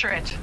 Capture it.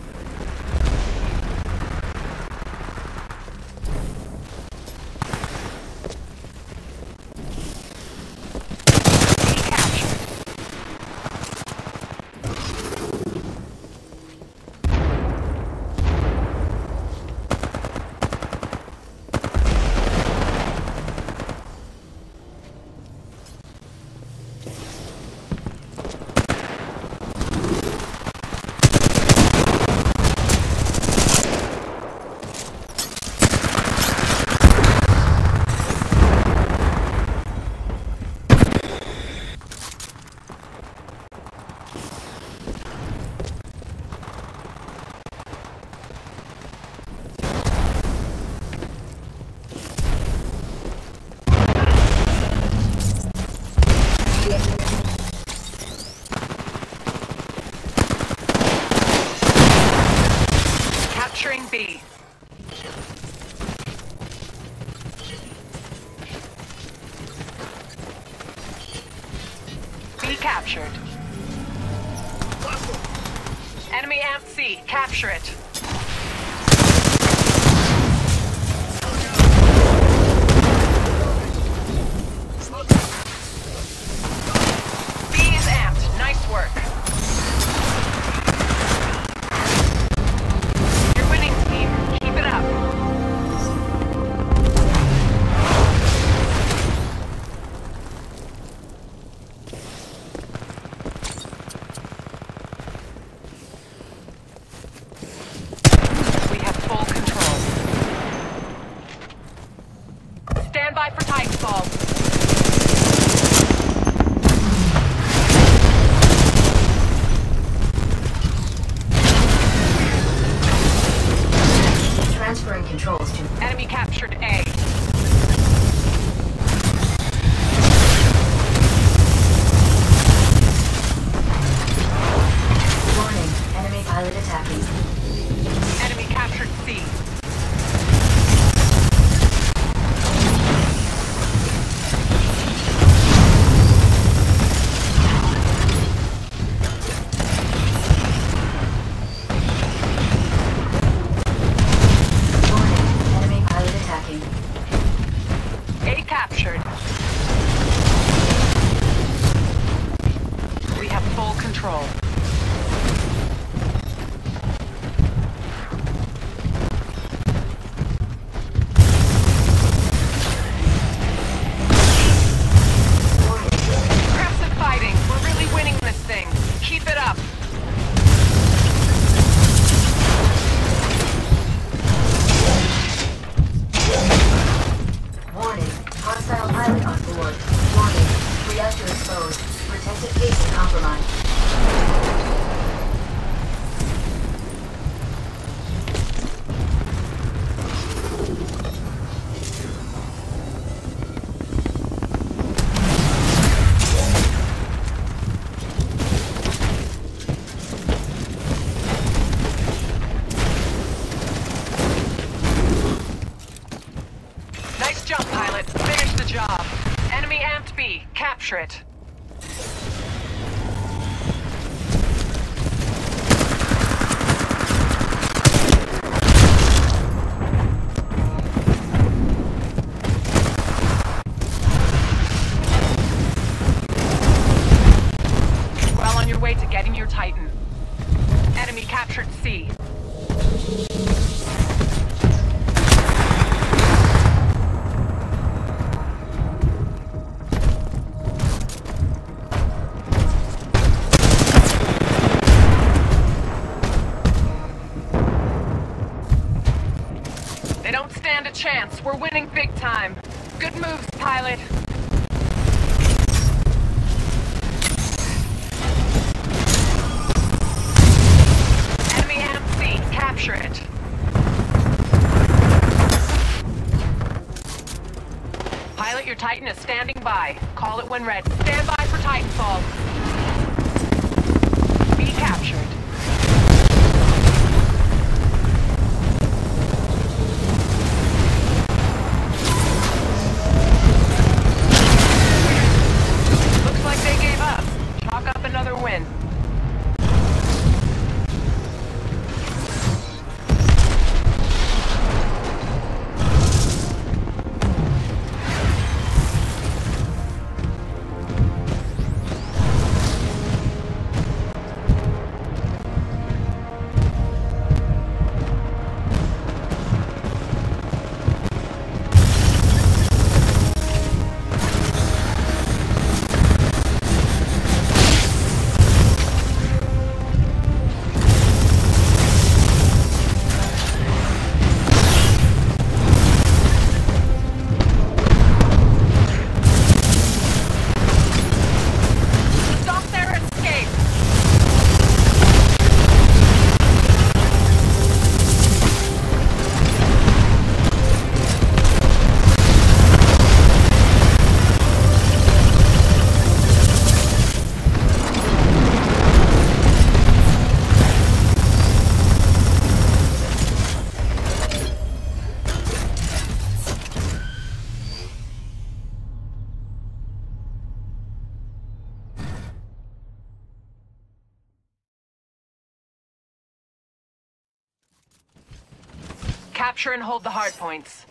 Capture and hold the hard points.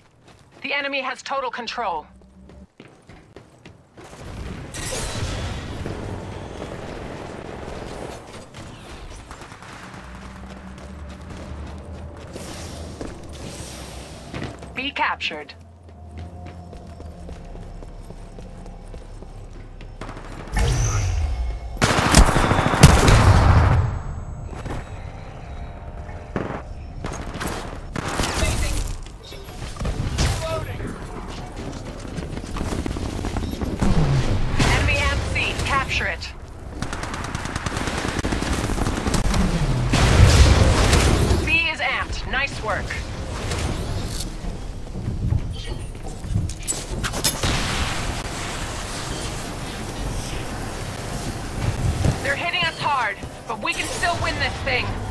The enemy has total control. Be captured. They're hitting us hard, but we can still win this thing.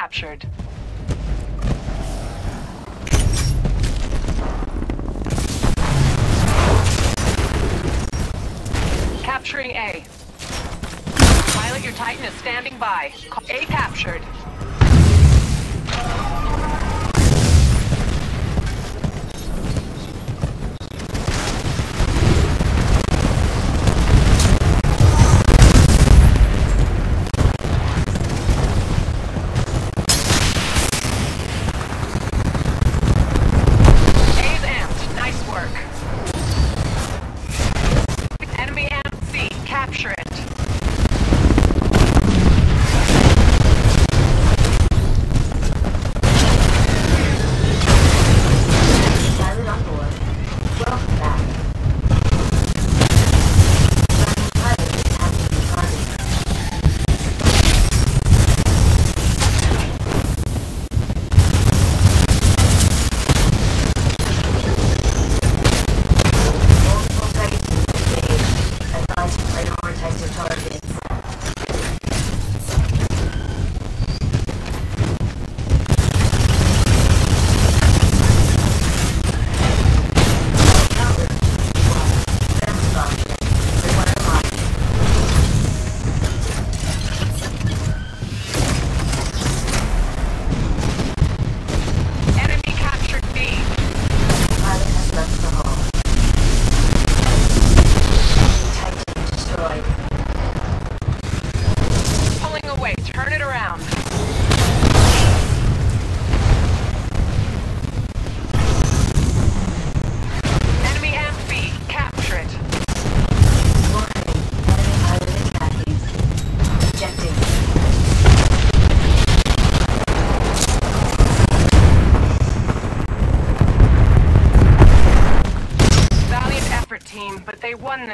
Captured. Capturing A. Pilot, your Titan is standing by. A captured.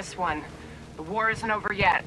this one. The war isn't over yet.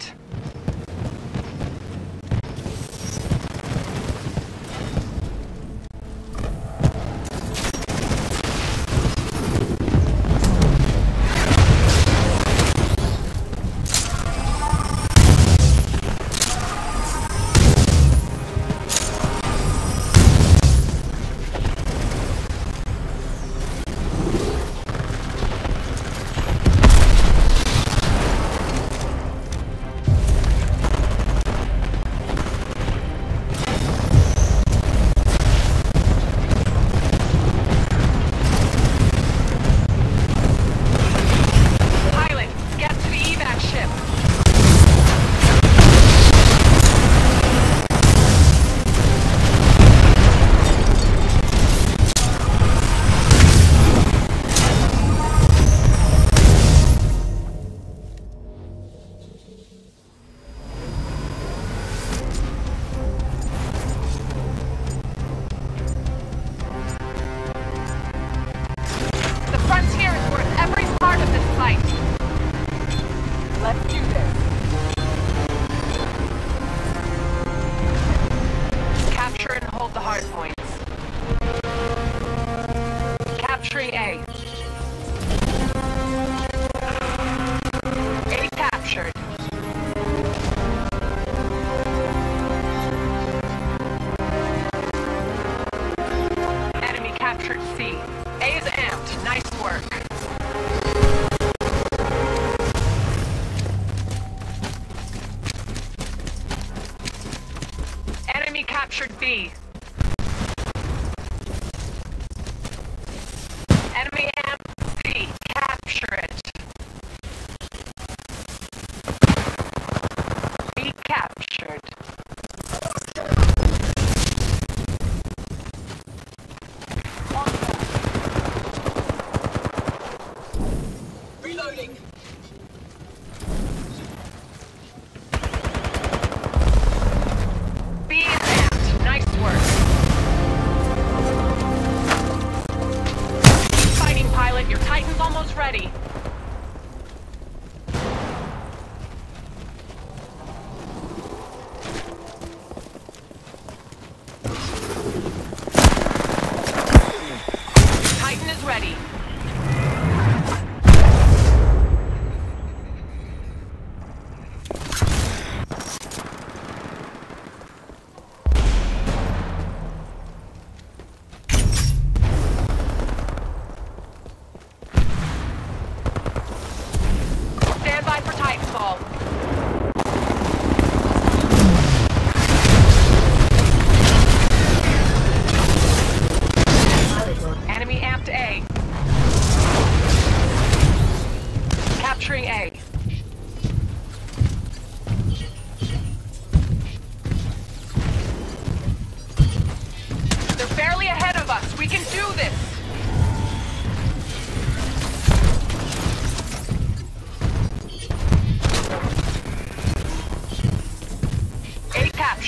almost ready.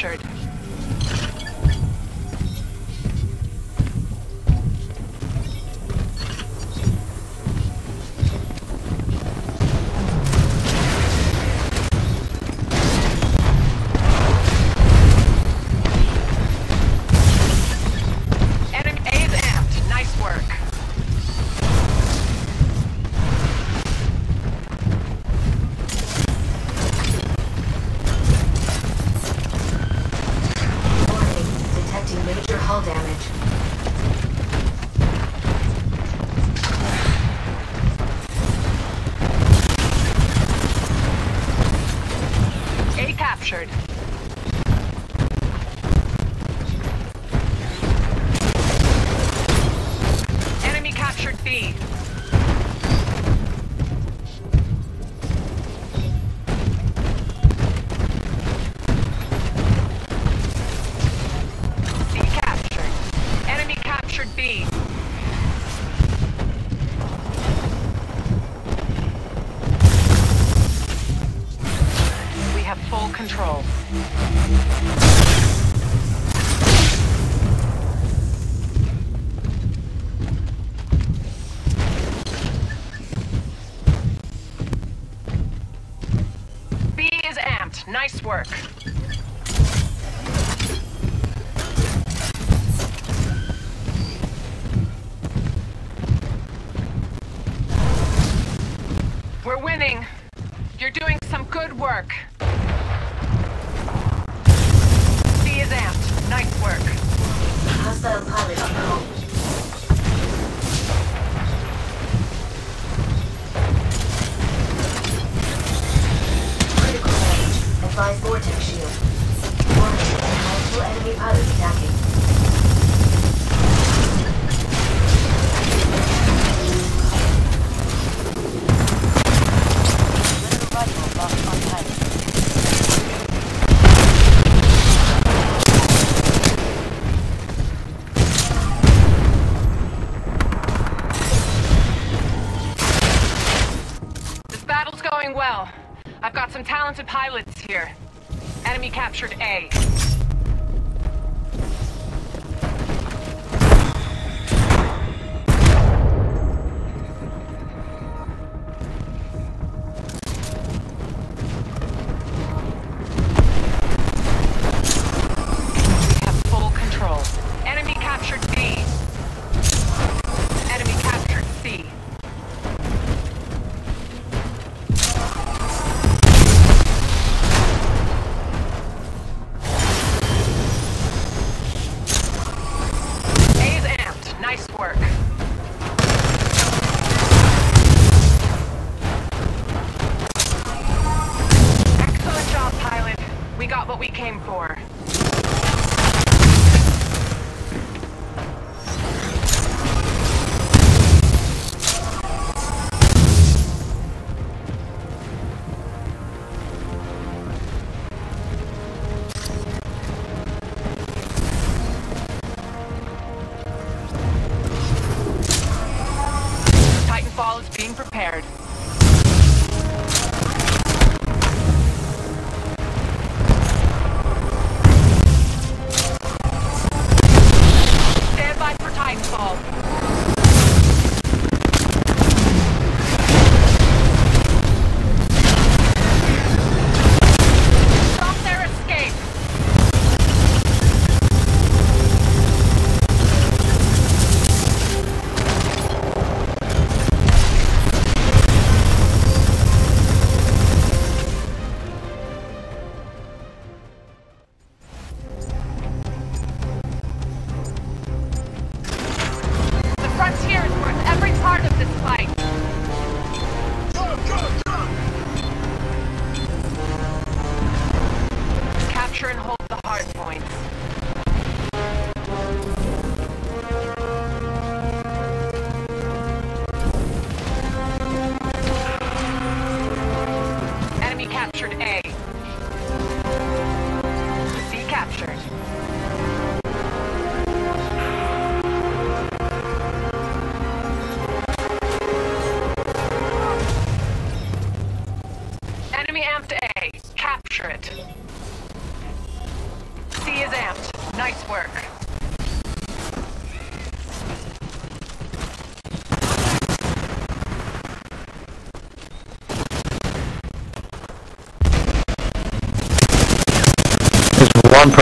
captured. control. Pilots here. Enemy captured A.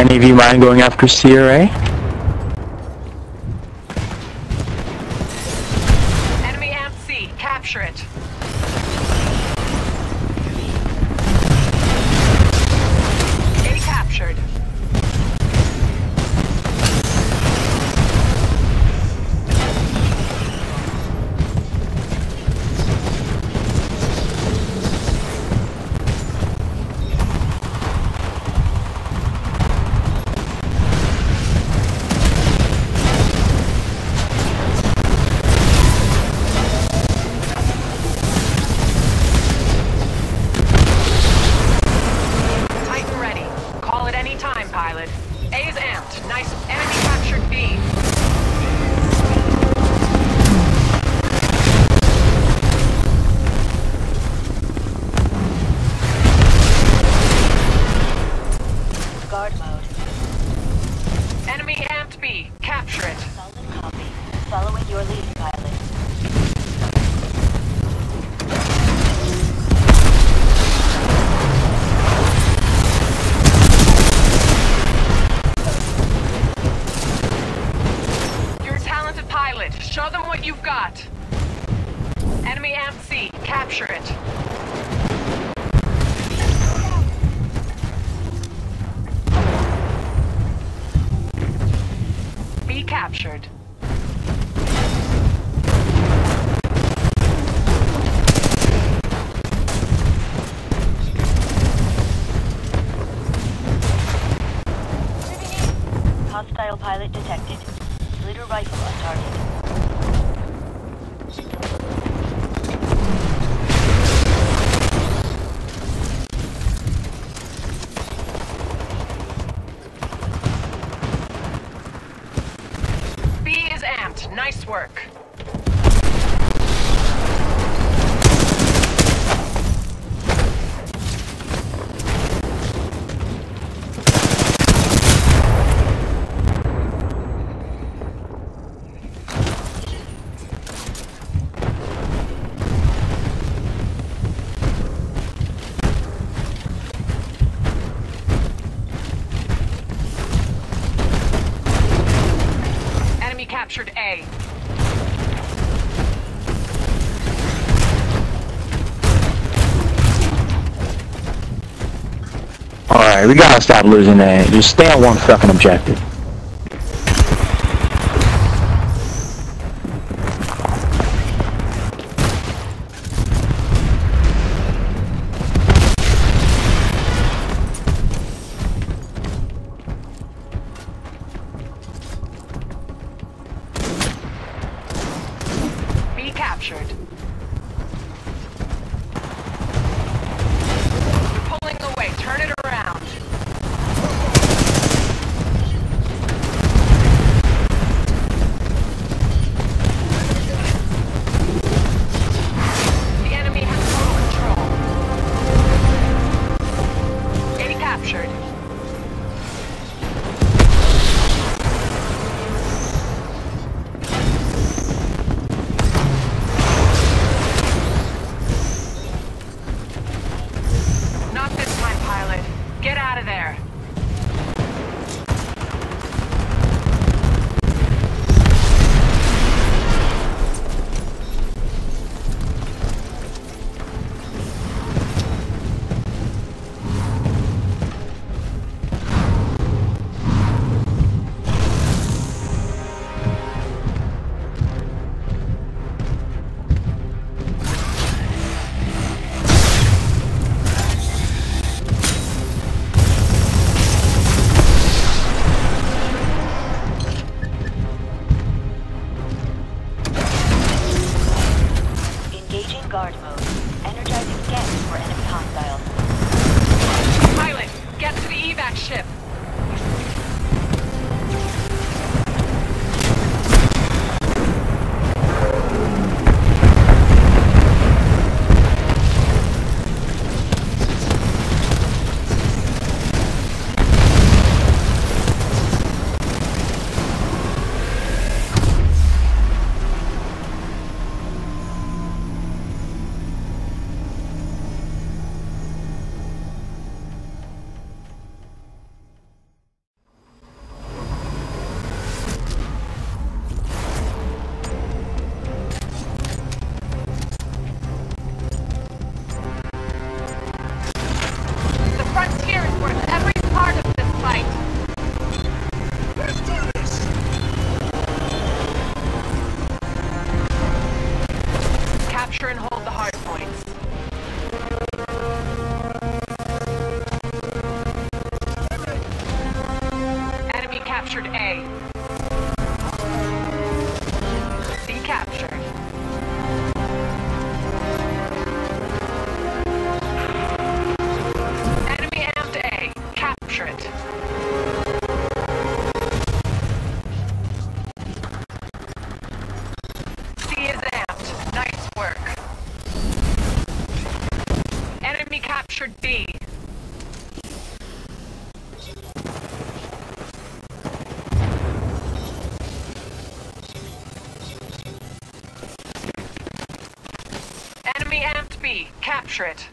Any of you mind going after CRA? we gotta stop losing that. Just stay on one fucking objective. it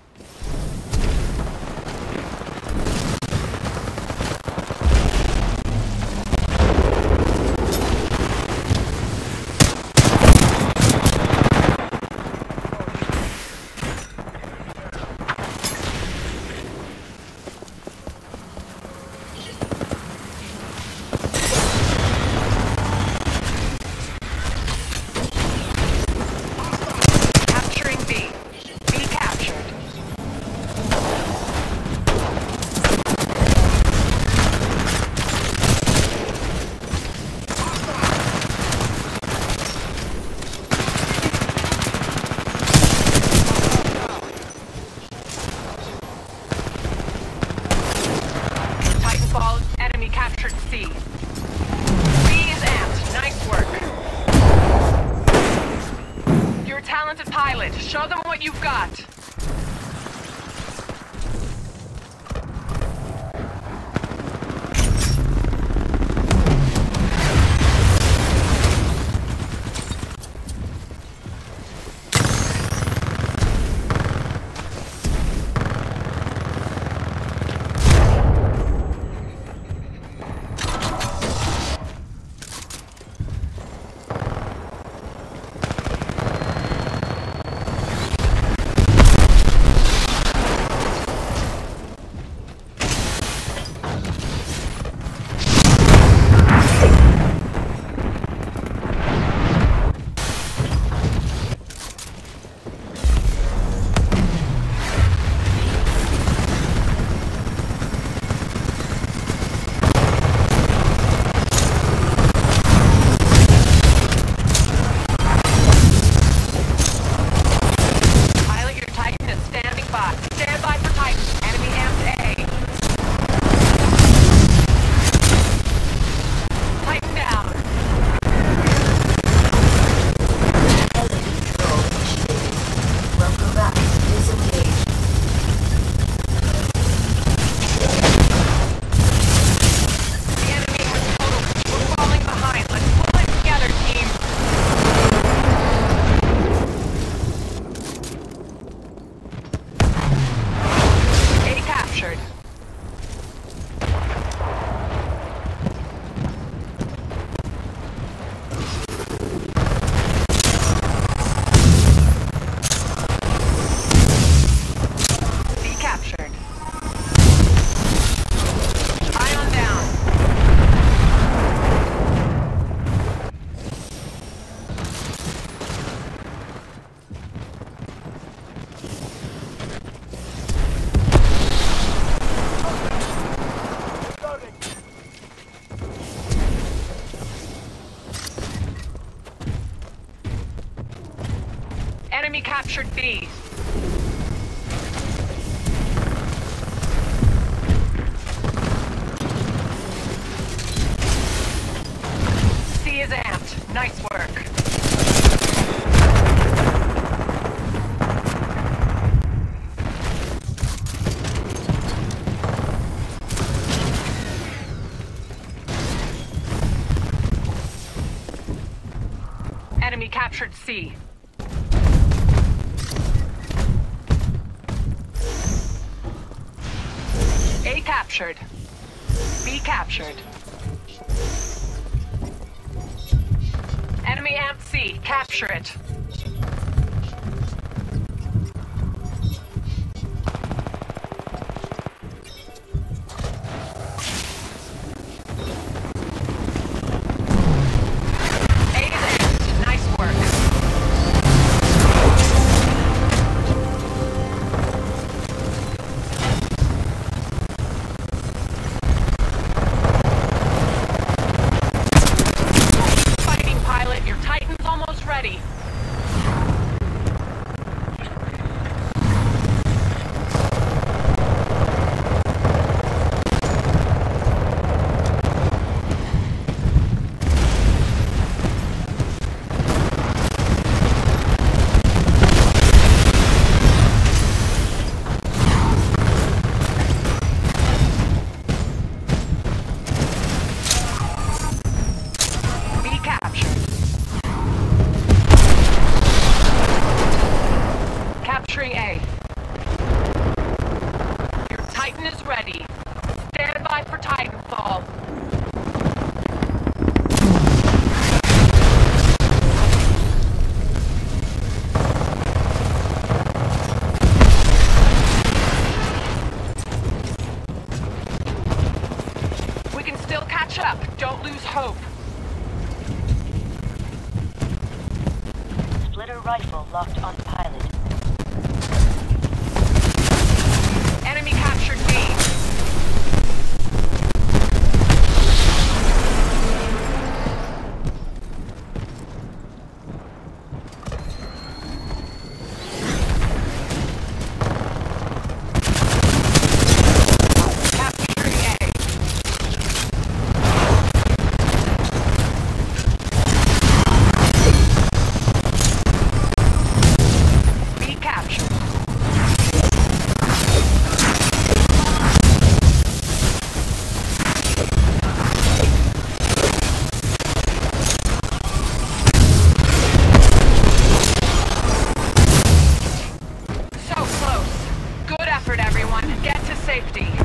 captured B. C is amped. Nice work. Enemy captured C. safety.